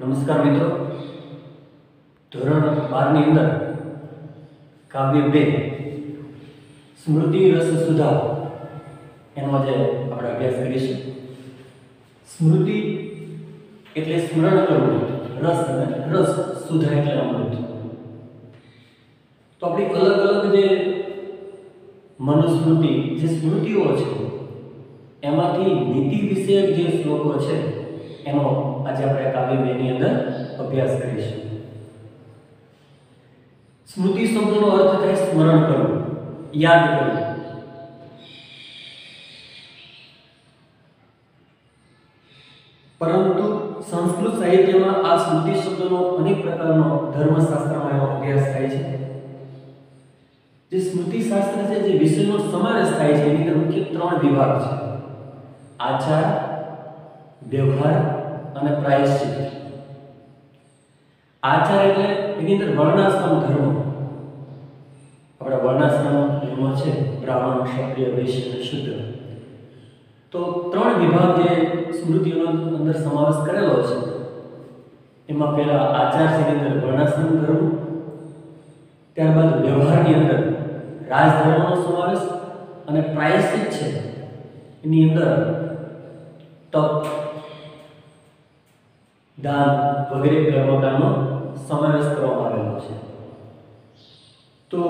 નમસ્કાર મિત્રો. ધોરણ બારની અંદર કાવ્ય બે, સ્મૃતિ રસ સુધા એનો આજે આપણે અભ્યાસ કરીશું. સ્મૃતિ એટલે સ્મરણ કરવું રસ રસ સુધા એટલે અમૃત. તો આપણી અલગ અલગ જે મનુસ્મૃતિ, જે સ્મૃતિઓ છે, એમાંથી નીતિ વિષયક જે શ્લોકો છે, એનો આજે આપણે કાવ્ય બેની અંદર અભ્યાસ કરીશું. સ્મૃતિ શબ્દનો અર્થ થાય સ્મરણ કરવું, યાદ કરવું. પરંતુ સંસ્કૃત સાહિત્યમાં આ સ્મૃતિ શબ્દનો અનેક પ્રકારનો ધર્મશાસ્ત્રમાં એવો અભ્યાસ થાય છે. જે સ્મૃતિ શાસ્ત્ર છે, જે વિષયનો સમાવેશ થાય છે, એની મુખ્ય ત્રણ વિભાગ છે. આચાર, વ્યવહાર અને પ્રાયશ્ચિત. આચાર એટલે એની અંદર વર્ણાશ્રમ ધર્મ. આપણા વર્ણાશ્રમ ધર્મ છે, બ્રાહ્મણ, ક્ષત્રિય, વૈશ્ય અને શુદ્ધ. તો ત્રણ વિભાગ જે સ્મૃતિઓનો અંદર સમાવેશ કરેલો છે, એમાં પહેલા આચાર છે અંદર વર્ણાશ્રમ ધર્મ, ત્યારબાદ વ્યવહારની અંદર રાજધર્મનો સમાવેશ અને પ્રાયશ્ચિત છે. એની અંદર તપ દાન વગેરે કર્મકાંડનો સમાવેશ કરવામાં આવેલો છે. તો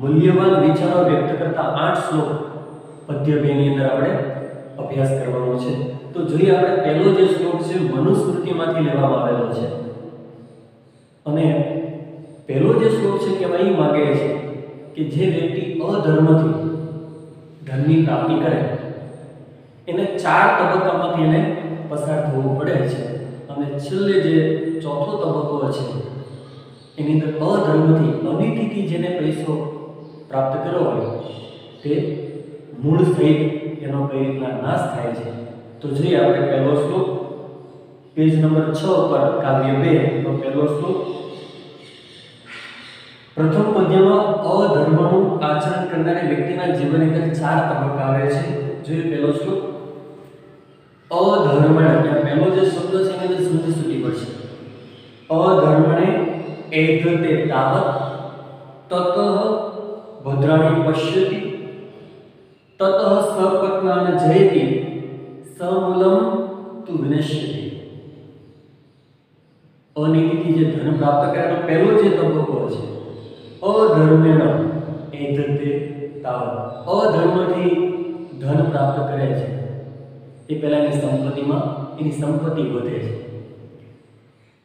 મૂલ્યવાન વિચારો વ્યક્ત કરતા આઠ શ્લોક પદ્ય બેની અંદર આપણે અભ્યાસ કરવાનો છે. તો જોઈએ આપણે પહેલો જે શ્લોક છે, મનુસ્મૃતિમાંથી લેવામાં આવેલો છે. અને પહેલો જે શ્લોક છે કહેવા એ માગે છે કે જે વ્યક્તિ અધર્મથી ધનની પ્રાપ્તિ કરે, એને ચાર તબક્કામાંથી એને પસાર થવું પડે છે. અને છેલ્લે જે ચોથો તબક્કો છે, એની અંદર અધર્મથી અનિતિથી જેને પૈસો પ્રાપ્ત કર્યો હોય, તે મૂળ સહિત એનો કઈ રીતના નાશ થાય છે. તો જોઈએ આપણે પહેલો શ્લોક, પેજ નંબર છ પર કાવ્ય બે નો પહેલો શ્લોક. પ્રથમ પદ્યમાં અધર્મનું આચરણ કરનારી વ્યક્તિના જીવન અંદર ચાર તબક્કા આવે છે. જોઈએ પહેલો શ્લોક. અધર્મણે ત્યાં પહેલો જે શબ્દ છે એની અંદર સમજી સુટી પડશે અધર્મણે એધતે તાવત તત ભદ્રાણી પશ્યતિ તત સપત્નાન જયતિ સમૂલમ તુ વિનશ્યતિ અનીતિથી જે ધન પ્રાપ્ત કરવાનો પહેલો જે તબક્કો છે અધર્મેણ એધતે તાવત અધર્મથી ધન પ્રાપ્ત કરે છે એ પહેલાની સંપત્તિમાં એની સંપત્તિ વધે છે.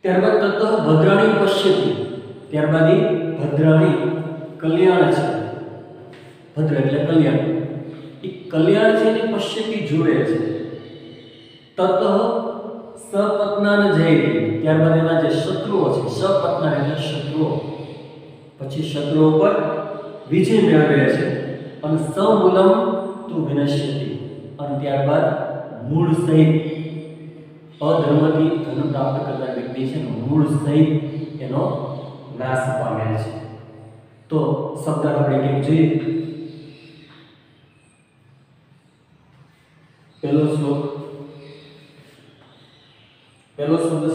ત્યારબાદ તત્વ ભદ્રાણી પશ્યતિ. ત્યારબાદ એ ભદ્રાણી કલ્યાણ છે. ભદ્ર એટલે કલ્યાણ. એ કલ્યાણ છે એને પશ્યતિ જોડે છે. તત્વ સપત્નાન જય ત્યારબાદ એના જે શત્રુઓ છે સપત્ના એટલે શત્રુઓ. પછી શત્રુઓ પર વિજય મેળવે છે અને સમૂલમ તું વિનશ્યતિ. અને ત્યારબાદ મૂળ સહિત અધર્મથી ધન પ્રાપ્ત કરતા વ્યક્તિ છે મૂળ સહિત એનો નાશ પામે છે. તો શબ્દ આપણે કેમ જોઈએ. પહેલો શ્લોક. પહેલો શબ્દ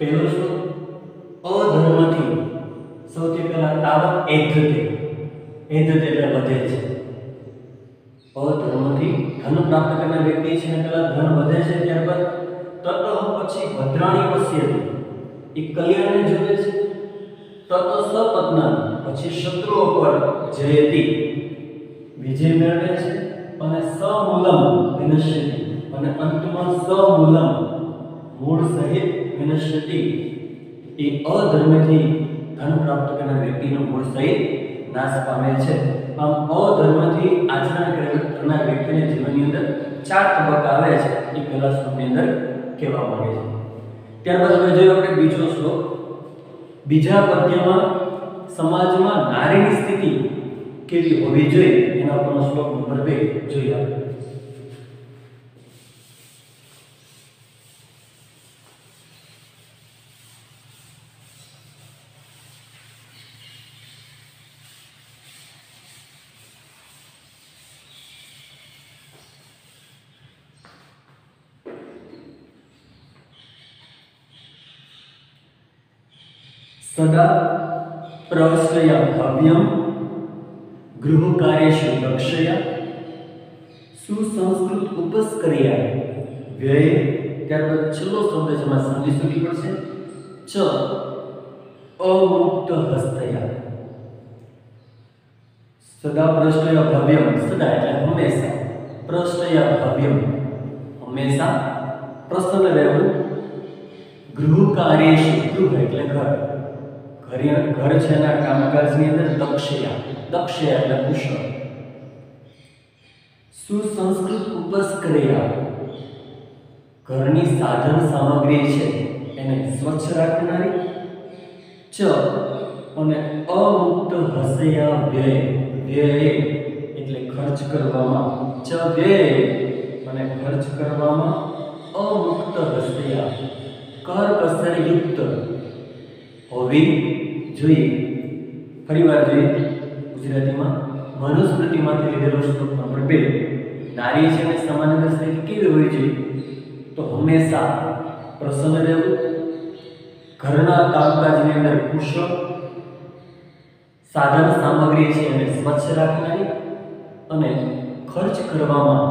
પહેલો શું? અધર્મથી સૌથી પહેલા તાવક એધતે એધતે એટલે વધે છે. અધર્મથી ધન પ્રાપ્ત કરનાર વ્યક્તિ છે પહેલા ધન વધે છે ત્યારબાદ તત પછી ભદ્રાણી પશ્ય એ કલ્યાણને જોડે છે. તત સપત્ના પછી શત્રુઓ પર જયતી. વિજય મેળવે છે અને સમૂલમ વિનશ્યતિ. અને અંતમાં સમૂલમ મૂળ સહિત વિનશ્યતિ એ અધર્મથી ધન પ્રાપ્ત કરનાર વ્યક્તિનો મૂળ સહિત નાશ પામે છે. આમ અધર્મથી આચરણ કરે- કરનાર વ્યક્તિને જીવનની અંદર ચાર તબક્કા આવે છે. એ પહેલા શ્લોકની અંદર કહેવા માંગે છે. ત્યારબાદ હવે જોઈએ આપણે બીજો શ્લોક. બીજા પદ્યમાં સમાજમાં નારીની સ્થિતિ કેવી હોવી જોઈએ? એના ઉપરનો શ્લોક નંબર બે જોઈએ આપણે. સદા પ્રવશ્રય ભવ્યમ ગૃહકાર્યેષુ દક્ષયા સુસંસ્કૃત ઉપસ્કર્યા વ્યય ત્યારબાદ છેલ્લો શબ્દ છે એમાં સંધિ સુધી પડશે ચ અમુક્ત હસ્તયા સદા પ્રશ્નય ભવ્યમ સદા એટલે હંમેશા પ્રશ્નય ભવ્યમ હંમેશા પ્રસન્ન રહેવું ગૃહ કાર્યેશુ ગૃહ એટલે ઘર ઘરે ઘર છે એના કામકાજની અંદર દક્ષયા દક્ષયા એટલે કુશળ. સુસંસ્કૃત ઉપસ્ક્રિયા. ઘરની સાધન સામગ્રી છે, એને સ્વચ્છ રાખનારી. ચ અને અમુક્ત હસયા વ્યય વ્યય એટલે ખર્ચ કરવામાં. ચ વ્યય અને ખર્ચ કરવામાં અમુક્ત હસયા. કરકસર યુક્ત હોવી જોઈએ. ફરીવાર જોઈએ, ગુજરાતીમાં મનુસ્મૃતિમાંથી લીધેલો શ્લોક નંબર બે. નારી છે અને સમાન સ્થિતિ કેવી હોવી જોઈએ? તો હંમેશા પ્રસન્ન રહેવું ઘરના કામકાજની અંદર કુશળ સાધન સામગ્રી છે એને સ્વચ્છ રાખનારી અને ખર્ચ કરવામાં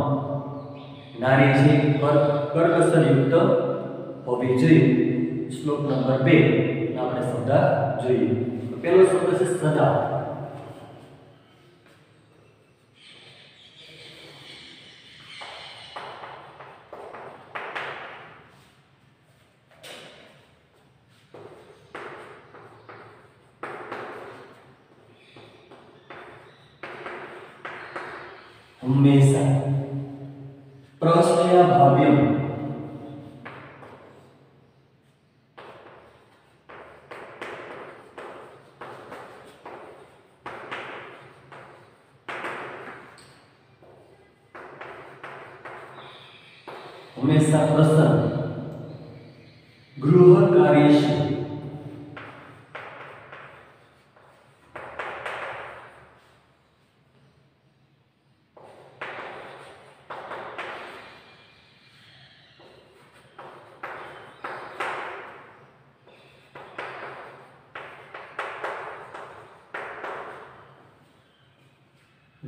નારી છે. કર કરકસરયુક્ત હોવી જોઈએ. શ્લોક નંબર બે. આપણે શબ્દ જોઈએ. પહેલો શબ્દ છે સદા હંમેશા પ્રશ્નયા ભાવ્યમ હંમેશા પ્રસન્ન ગૃહ કાર્યેશુ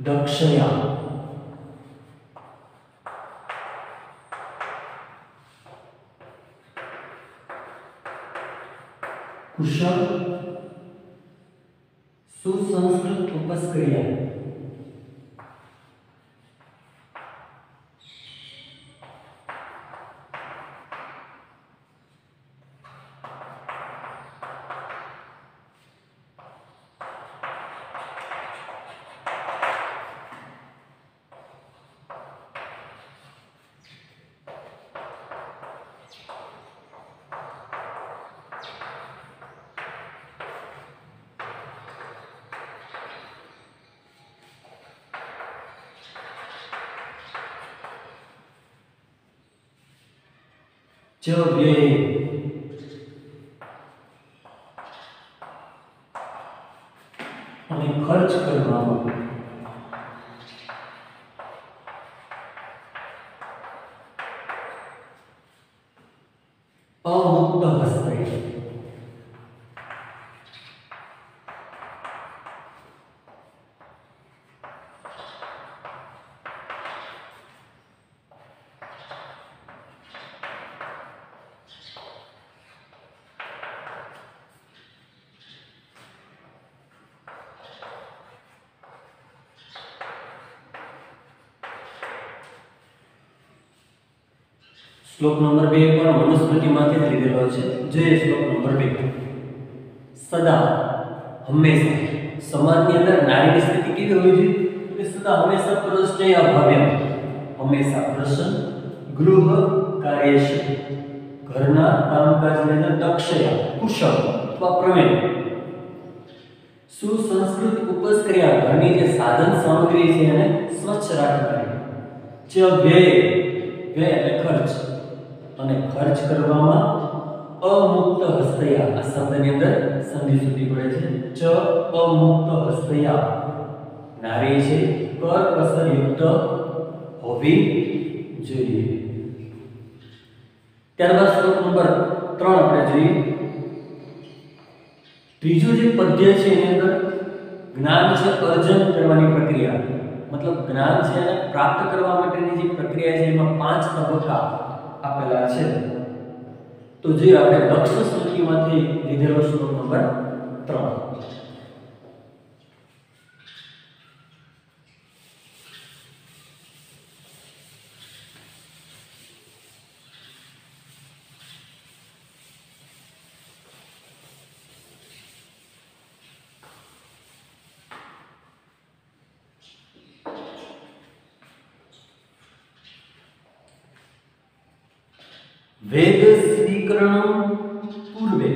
દક્ષયા કુશળ સુસંસ્કૃત ઉપસ્ક્રિયા ચ વ્યય અને ખર્ચ કરવામાં અમુક્ત હસ્તય શ્લોક નંબર બે પણ વનસ્પતિમાંથી જ લીધેલો છે. જોઈએ શ્લોક નંબર બે. સદા હંમેશા સમાજની અંદર નારીની સ્થિતિ કેવી હોવી જોઈએ? તો સદા હંમેશા પ્રશ્નય અભાવ્ય. હંમેશા પ્રસન્ન ગૃહ કાર્ય છે ઘરના કામકાજની અંદર દક્ષયા કુશળ અથવા પ્રવીણ. સુસંસ્કૃત ઉપસ્ક્રિયા ઘરની જે સાધન સામગ્રી છે એને સ્વચ્છ રાખવાની. જે વ્યય વ્યય એટલે ખર્ચ. અને ખર્ચ કરવામાં અમુક્ત હસ્તયા આ શબ્દની અંદર સંધિ સુધી પડે છે. ચ અમુક્ત હસ્તયા. નારી છે, કર કસર યુક્ત હોવી જોઈએ. ત્યારબાદ શ્લોક નંબર ત્રણ આપણે જોઈએ. ત્રીજું જે પદ્ય છે એની અંદર જ્ઞાન છે અર્જન કરવાની પ્રક્રિયા. મતલબ જ્ઞાન છે એને પ્રાપ્ત કરવા માટેની જે પ્રક્રિયા છે એમાં પાંચ તબક્કા આપેલા છે. તો જે આપણે દક્ષ સ્મૃતિમાંથી લીધેલો શ્લોક નંબર ત્રણ. વેદ સ્વીકરણ પૂર્વે.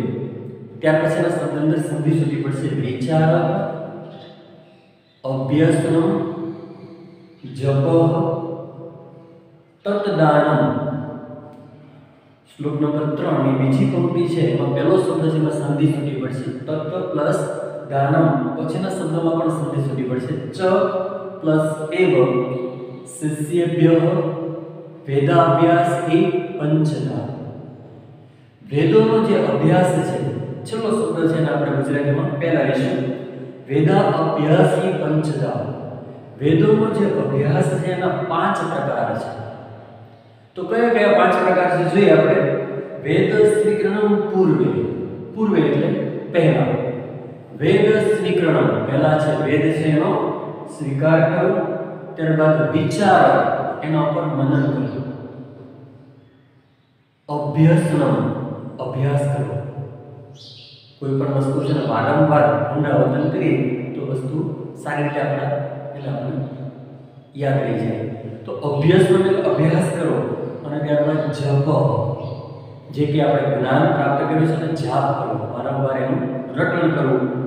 ત્યાર પછીના શબ્દ અંદર સંધિ સુધી પડશે વિચાર, અભ્યસન, જપ તતદાનમ શ્લોક નંબર ત્રણ બીજી પંક્તિ છે, એમાં પહેલો શબ્દ છે, એમાં સંધિ સુધી પડશે. તત્વ પ્લસ દાનમ. પછીના શબ્દમાં પણ સંધિ સુધી પડશે. ચ પ્લસ એવ. શિષ્યભ્ય વેદાભ્યાસ એ પંચધા વેદોનો જે અભ્યાસ છે, છેલ્લો શબ્દ છે ને આપણે ગુજરાતીમાં પહેલા લઈશું. વેદા અભ્યાસ એ પંચધા વેદોનો જે અભ્યાસ છે એના પાંચ પ્રકાર છે. તો કયા કયા પાંચ પ્રકાર છે જોઈએ આપણે? વેદ સ્વીકરણમ પૂર્વે. પૂર્વે એટલે પહેલા. વેદ સ્વીકરણમ પહેલા છે વેદ છે એનો સ્વીકાર કરવો. ત્યારબાદ વિચાર. એના ઉપર મનન કરવું અભ્યાસનમ અભ્યાસ કરવો કોઈ પણ વસ્તુ છે ને વારંવાર પુનરાવર્તન કરીએ, તો વસ્તુ સારી રીતે આપણા, એટલે આપણે યાદ રહી જાય. તો અભ્યાસનો એટલે અભ્યાસ કરો અને ત્યારબાદ જપ જે કે આપણે જ્ઞાન પ્રાપ્ત કર્યું છે ને જાપ કરવો વારંવાર એનું રટણ કરવું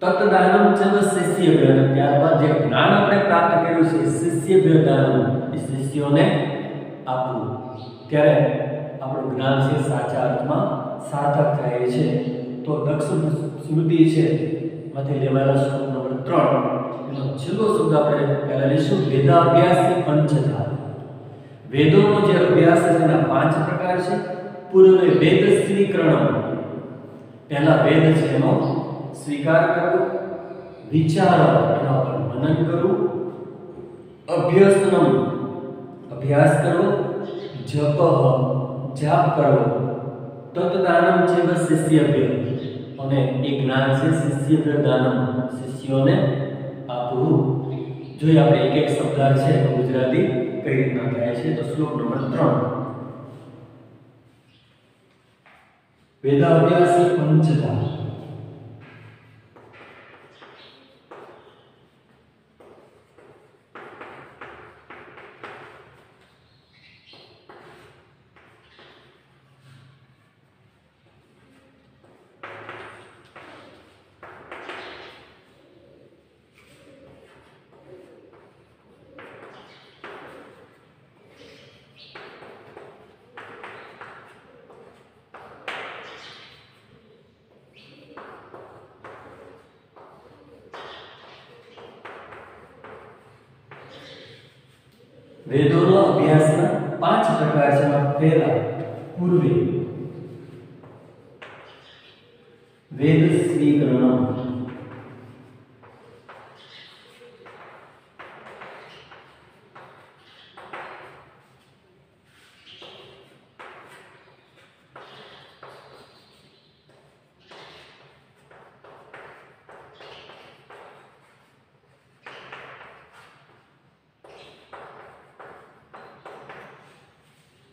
તત્દાનમ ચવ શિષ્યભ્ય. અને ત્યારબાદ જે જ્ઞાન આપણે પ્રાપ્ત કર્યું છે શિષ્યભ્ય દાનમ એ શિષ્યોને આપવું ત્યારે આપણું જ્ઞાન છે સાચા અર્થમાં સાર્થક થાય છે. તો દક્ષ સ્મૃતિ છે માંથી લેવાયેલા શ્લોક નંબર ત્રણ. એનો છેલ્લો શબ્દ આપણે પહેલાં લઈશું, વેદાભ્યાસી પંચધા. વેદોનો જે અભ્યાસ છે એના પાંચ પ્રકાર છે. પૂર્વે વેદ સ્ત્રીકરણ પહેલા વેદ છે એનો સ્વીકાર કરવો વિચારો એના પર મનન કરવું અભ્યસનમ અભ્યાસ કરવો જપ, જાપ કરવો તત્દાનમ બસ શિષ્યભ્ય. અને એ જ્ઞાન છે શિષ્યભ્ય દાનમ. શિષ્યોને આપવું જોઈએ આપણે એક એક શબ્દ છે ગુજરાતી, કઈ રીતના થાય છે, તો શ્લોક નંબર ત્રણ. વેદાભ્યાસી પંચધા વેદોનો અભ્યાસના પાંચ પ્રકાર છે એમાં પહેલા પૂર્વે વેદ સ્વીકરણમ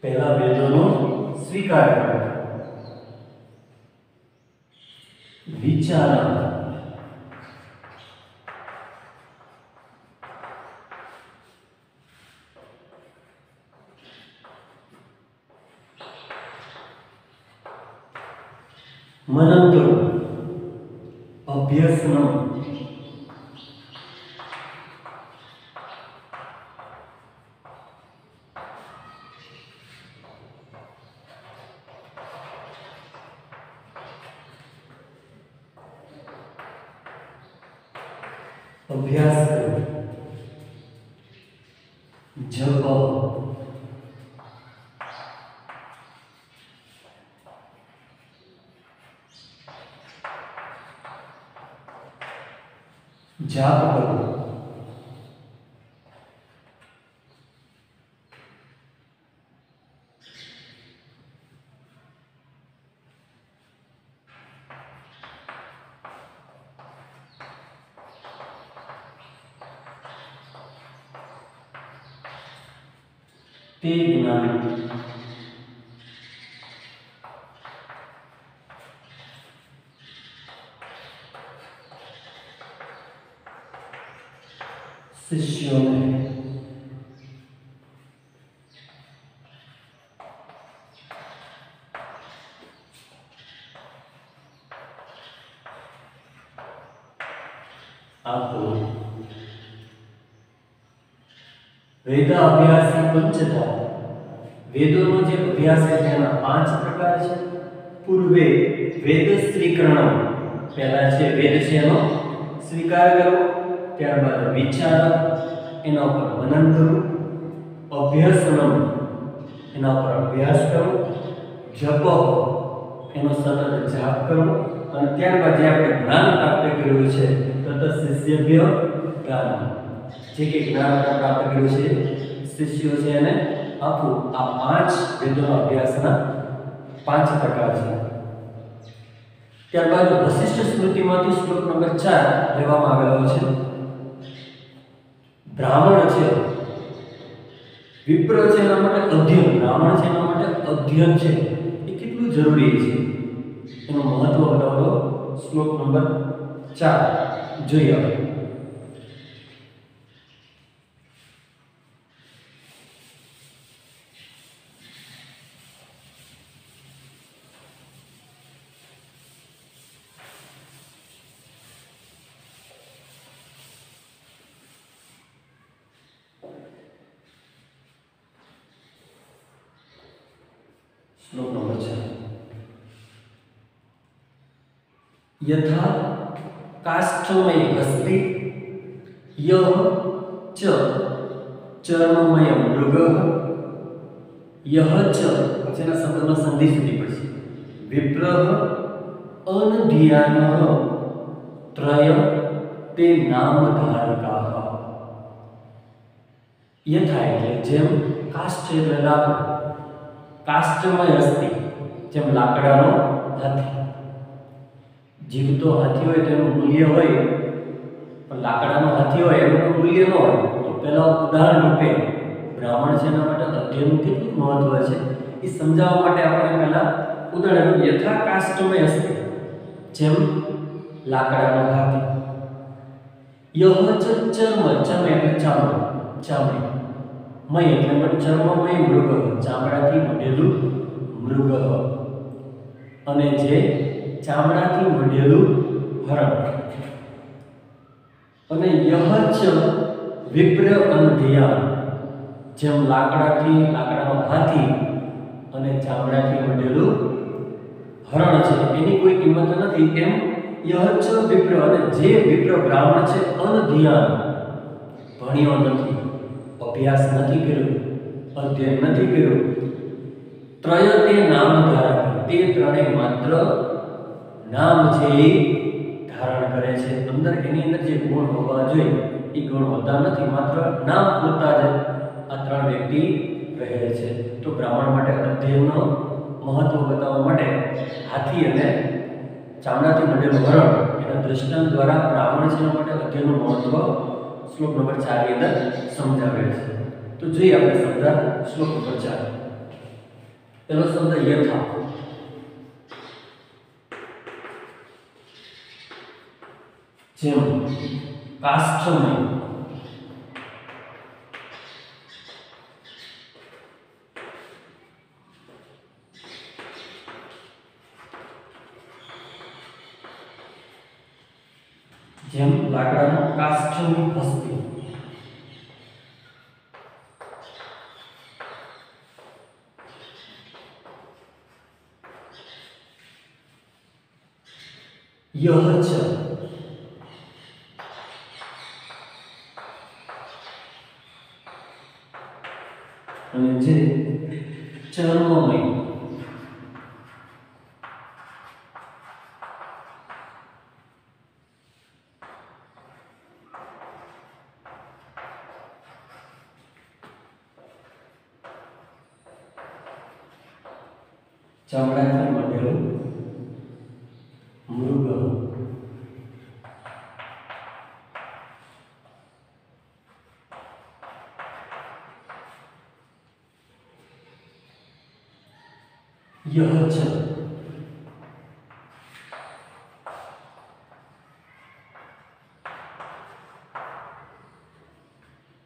પહેલા વેદોનો સ્વીકાર કરો વિચાર મનન કરો અભ્યસનમ અભ્યાસ કરો જપ જાપ કરો તે જ્ઞાન શિષ્યોને આપો વેદ અભ્યાસી પંચધા વેદોનો જે અભ્યાસ છે તેના પાંચ પ્રકાર છે પૂર્વે વેદ સ્વીકરણ પહેલા છે વેદ છે એનો સ્વીકાર કરવો ત્યારબાદ વિચાર એના ઉપર મનન કરવું અભ્યાસનમ એના ઉપર અભ્યાસ કરવો જપ, એનો સતત જાપ કરવો અને ત્યારબાદ જે આપણે જ્ઞાન પ્રાપ્ત કર્યું છે, તત શિષ્યભ્ય જ્ઞાન. જે કે જ્ઞાન આપણે પ્રાપ્ત કર્યું છે, શિષ્યો છે એને આપવું આ પાંચ વેદોના અભ્યાસના પાંચ પ્રકાર છે. ત્યારબાદ વશિષ્ઠ સ્મૃતિમાંથી શ્લોક નંબર ચાર લેવામાં આવેલો છે. બ્રાહ્મણ છે. વિપ્ર છે એના માટે અધ્યયન. બ્રાહ્મણ છે એના માટે અધ્યયન છે. એ કેટલું જરૂરી છે? એનું મહત્વ બતાવતો શ્લોક નંબર ચાર. જોઈએ આપણે. શ્લોક નંબર છે યથા કાષ્ઠમય અસ્તિ યહ ચ ચર્મમય મૃગ યહ ચ જેના શબ્દમાં સંધિ સુધી પડશે વિપ્ર અનધિયાન ત્રય તે નામ ધારકા યથા એટલે જેમ કાષ્ઠ એટલે લાકડું કાષ્ટમય અસ્થિ જેમ લાકડાનો હાથી. જીવતો હાથી હોય તેનું મૂલ્ય હોય, પણ લાકડાનો હાથી હોય એનું મૂલ્ય ન હોય. તો પહેલાં ઉદાહરણ રૂપે બ્રાહ્મણ છે એના માટે અધ્યયનું કેટલું મહત્વ છે, એ સમજાવવા માટે આપણે પહેલાં ઉદાહરણ યથા કાષ્ટમય અસ્થિ જેમ લાકડાનો હાથી. યહ ચર્મ ચમે ચામડું, ચામડી. મય એટલે પણ ચર્મમય મૃગ, ચામડાથી મઢેલું મૃગ. અને જે ચામડાથી મઢેલું હરણ. અને યહચ વિપ્ર અંધિયા જેમ લાકડાથી લાકડાનો હાથી અને ચામડાથી મઢેલું હરણ છે. એની કોઈ કિંમત નથી. એમ યહચ વિપ્ર, અને જે વિપ્ર બ્રાહ્મણ છે અનધિયાન ભણ્યો નથી. અભ્યાસ નથી કર્યો, અધ્યયન નથી કર્યું. ત્રય તે નામ ધારક તે ત્રણેય માત્ર નામ છે એ ધારણ કરે છે. અંદર એની અંદર જે ગુણ હોવા જોઈએ, એ ગુણ હોતા નથી, માત્ર નામ પૂરતા જ આ ત્રણ વ્યક્તિ રહે છે. તો બ્રાહ્મણ માટે અધ્યયનનો મહત્વ બતાવવા માટે હાથી અને ચામડાથી બનેલું હરણ એના દ્રષ્ટાંત દ્વારા બ્રાહ્મણ છે માટે અધ્યયનનું મહત્વ શ્લોક નંબર ચારની અંદર સમજાવેલ છે. તો જોઈએ આપણે શબ્દ શ્લોક નંબર ચાર. પેલો શબ્દ યથા. જેમ કાષ્ઠમય જેમ લાકડાનો કાષ્ઠની હસ્તી યહ च અને ચામડાથી બનેલું મૃગ યહ ચ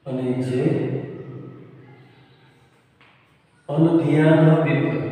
અને જે અનધ્યાન વિપર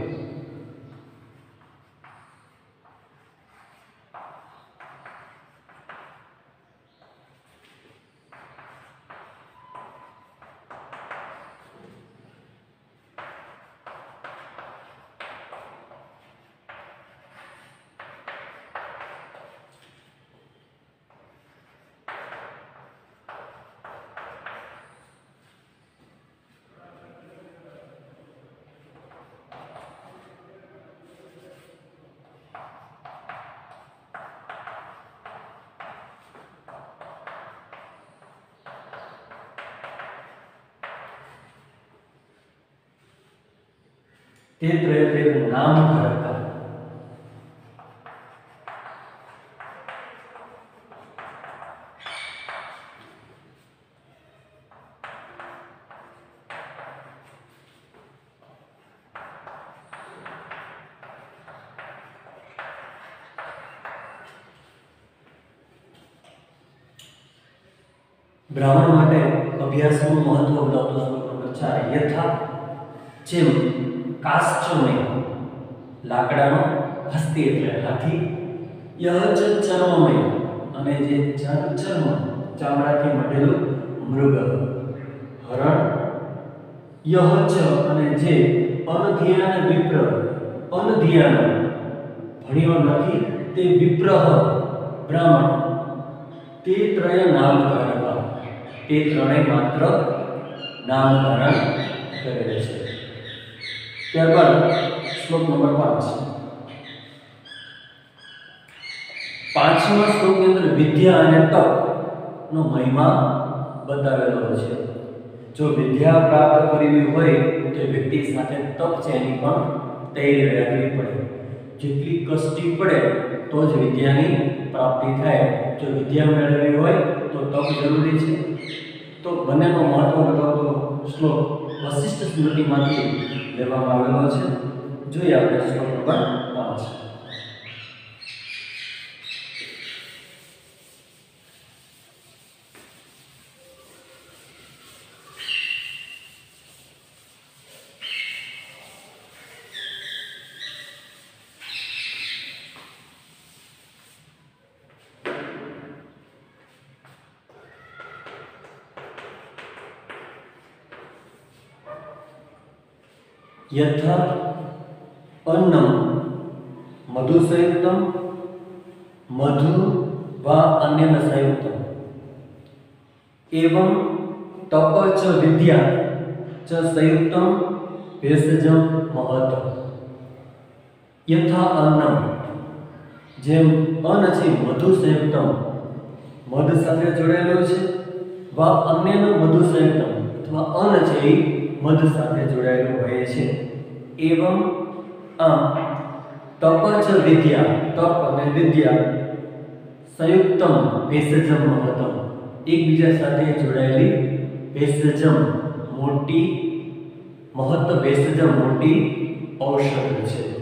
તે ત્રય નામ ધારતા બ્રાહ્મણ માટે અભ્યાસનું મહત્વ બતાવતો શ્લોક નંબર યથા જેમ કાષ્ઠમય લાકડાનો હસ્તી એટલે હાથી યહ ચર્મમય અને જે ચર્મ ચામડાથી મઢેલું મૃગ, હરણ યહ અને જે અનધ્યાન વિપ્ર, અનધ્યાન ભણ્યો નથી, તે વિપ્રહ બ્રાહ્મણ, તે ત્રય નામ ધારતા તે ત્રણેય માત્ર નામ ધારણ છે. ત્યારબાદ શ્લોક નંબર પાંચ. પાંચમા શ્લોકની અંદર વિદ્યા અને તપ નો મહિમા બતાવેલો છે. જો વિદ્યા પ્રાપ્ત કરવી હોય તો વ્યક્તિ સાથે તપ છે એની પણ તૈયારી રાખવી પડે. જેટલી કષ્ટી પડે તો જ વિદ્યાની પ્રાપ્તિ થાય. જો વિદ્યા મેળવવી હોય તો તપ જરૂરી છે. તો બંનેનો મહત્વ બતાવતો શ્લોક વશિષ્ઠ સ્મૃતિમાંથી લેવામાં આવેલો છે. જોઈએ આપણે શ્લોક નંબર યથા અન્નમ મધુ સંયુક્તમ મધુ વા અન્ય સંયુક્તમ એવમ તપ ચ વિદ્યા ચ સંયુક્તમ ભેષજમ મહત્વ યથા અન્નમ જેમ અન્ન છે મધુ સંયુક્તમ મધ સાથે જોડાયેલો છે, વા અન્યનું મધુ સંયુક્તમ અથવા અન્ન છે એ મધ સાથે જોડાયેલું હોય છે. એવમ આમ તપ જ વિદ્યા, તપ અને વિદ્યા સંયુક્તમ ભેષજમ મહત્તમ. એકબીજા સાથે જોડાયેલી ભેષજમ મોટી મહત્વ ભેષજમ મોટી ઔષધ છે.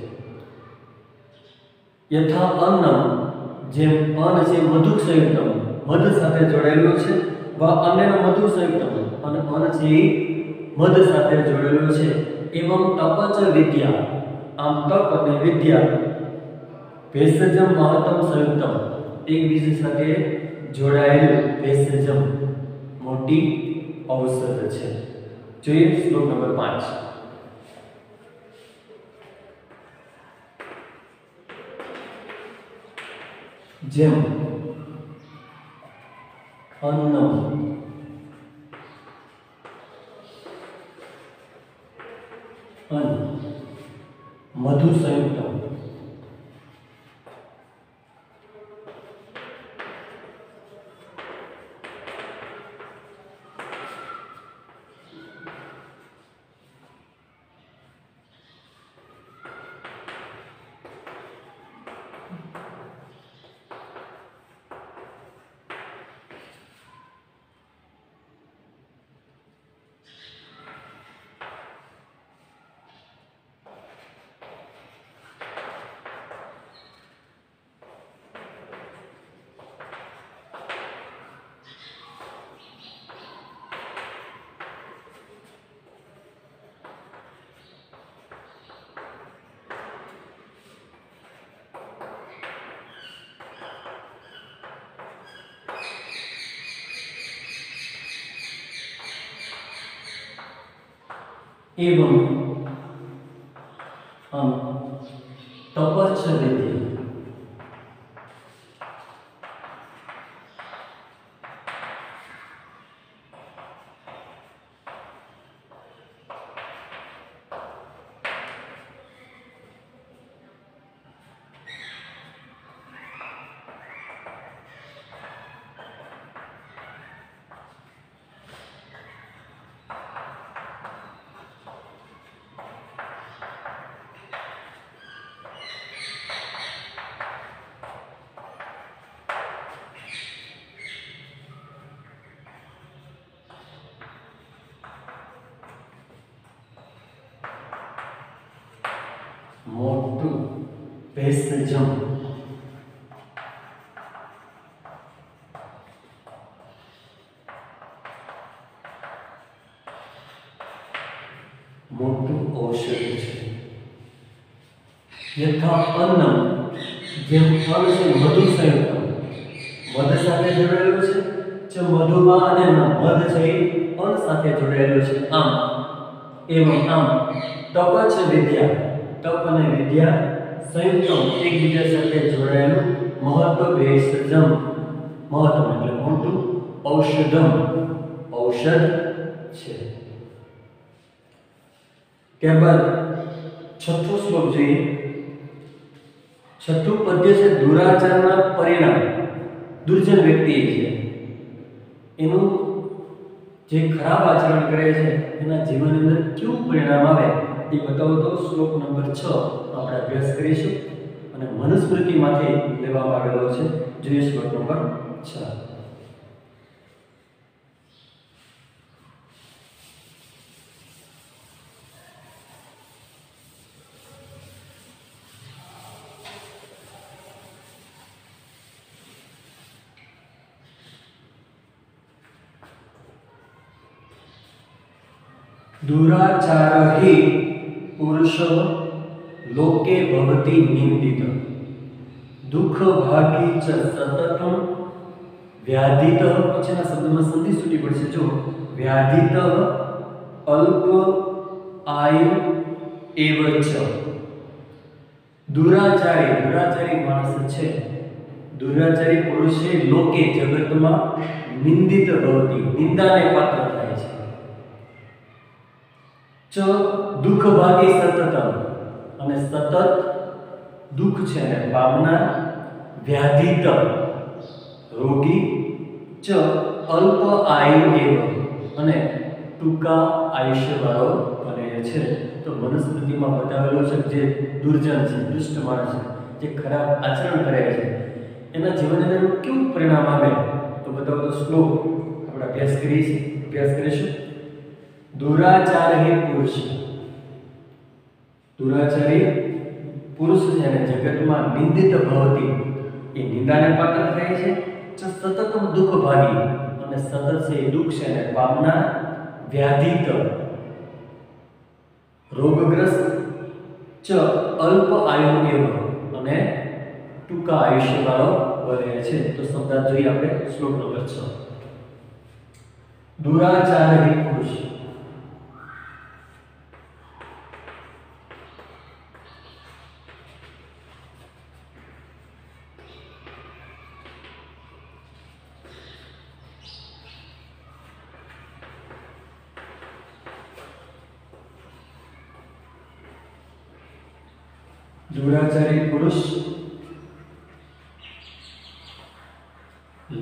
યથા અન્નમ, જેમ અન્ન છે મધુ સંયુક્તમ. મધ સાથે જોડાયેલું છે. વા અન્યનો મધુ સંયુક્તમ. અને અન્ન છે મધ સાથે જોડેલું છે. એવમ તપચ વિદ્યા. આમ તપ અને વિદ્યા ભેષજમ મહત્તમ સંયુક્તમ. એકબીજા સાથે જોડાયેલું ભેષજમ મોટી ઔષધ છે. જોઈએ શ્લોક નંબર પાંચ. જેમ અન્નમ અન્ન મધુ સંયુક્તમ एवं हम तपच्छ ભેષજમ મોટું ઔષધ છે યથા અન્નમ જેમ ફળ છે મધુ સંયુક્ત મધ સાથે જોડાયેલું છે જે મધુમાં અને મધ છે અન્ન સાથે જોડાયેલું છે આમ એવમ આમ તપ છે વિદ્યા તપ અને વિદ્યા સંયુક્ત એકબીજા સાથે જોડાયેલું મહત્વ ભેષજમ મહત્વ એટલે મોટું ઔષધમ. ઔષધ છે. ત્યારબાદ છઠ્ઠો શ્લોક જોઈએ. છઠ્ઠું પદ્ય છે દુરાચારના પરિણામ. દુર્જન વ્યક્તિ છે. એનું જે ખરાબ આચરણ કરે છે, એના જીવનની અંદર કેવું પરિણામ આવે એ બતાવો તો શ્લોક નંબર છ. આપણે અભ્યાસ કરીશું અને મનુસ્મૃતિમાંથી લેવામાં આવેલો છે જોઈએ શ્લોક નંબર છ. દુરાચાર હિ પુરુષો લોકે ભવતી નિંદિત દુઃખ ભાગી ચ સતતમ વ્યાધિત પછીના શબ્દમાં સંધિ છૂટી પડશે જો વ્યાધિત અલ્પ આયુ એવ છ દુરાચારી દુરાચારી માણસ છે દુરાચારી પુરુષે લોકે જગતમાં નિંદિત ભવતી નિંદાને પાત્ર થાય છે। ચ દુઃખ ભાગી સતતમ અને સતત દુઃખ છે ને પામનાર વ્યાધિત રોગી ચ અલ્પ આયુ અને ટૂંકા આયુષ્યવાળો બને છે. તો વનસ્પતિમાં બતાવેલું છે જે દુર્જન છે દુષ્ટ માણસ છે, જે ખરાબ આચરણ કરે છે, એના જીવન અંદર કેવું પરિણામ આવે? તો બતાવો તો શ્લોક. આપણે અભ્યાસ કરીશ. અભ્યાસ કરીશું. દુરાચાર હે પુરુષ. દુરાચારી પુરુષ છે જગતમાં નિંદિત ભવતી. એ નિંદાને પાત્ર થાય છે સતત દુઃખ ભાગી અને સતત છે એ દુઃખ છે અને પામનાર વ્યાધિત રોગગ્રસ્ત. ચ અલ્પ આયુ અને ટૂંકા આયુષ્યવાળો બને છે. તો શબ્દાર્થ જોઈએ આપણે શ્લોક નંબર છ. દુરાચારી પુરુષ દુરાચારી પુરુષ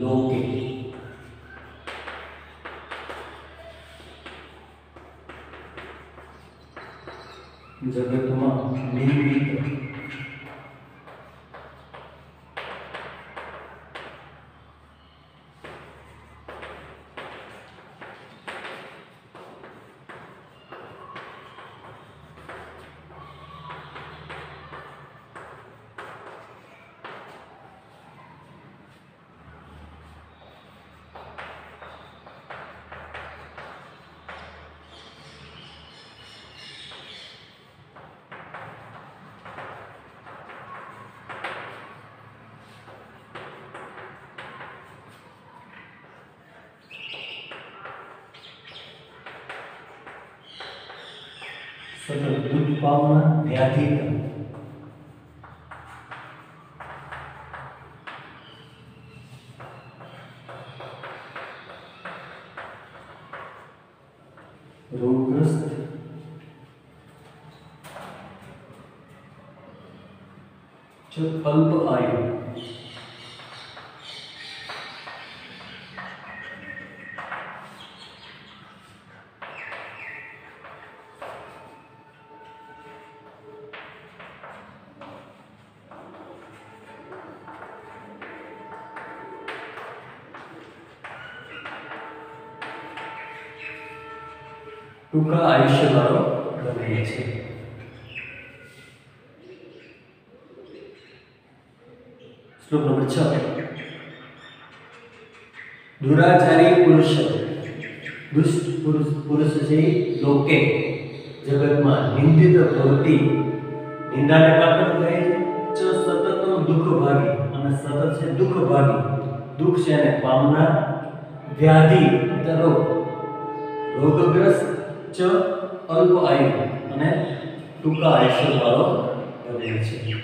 લોકે જગતમાં નિંદિત સતત દુઃખ પામનાર વ્યાધિત રોગગ્રસ્ત ચ અલ્પ ટૂંકા આયુષ્યવાળો બનાવીએ છીએ. શ્લોક નંબર છ. દુરાચારી પુરુષ દુષ્ટ પુરુષ પુરુષ છે લોકે જગતમાં નિંદિત ભવતી નિંદાને પાત્ર કહે છે ચ સતત દુઃખ ભાગી અને સતત છે દુઃખ ભાગી. દુઃખ છે એને પામનાર, વ્યાધિ રોગ રોગગ્રસ્ત ચ અલ્પ આયુ અને ટૂંકા આયુષ્ય વાળો બને છે.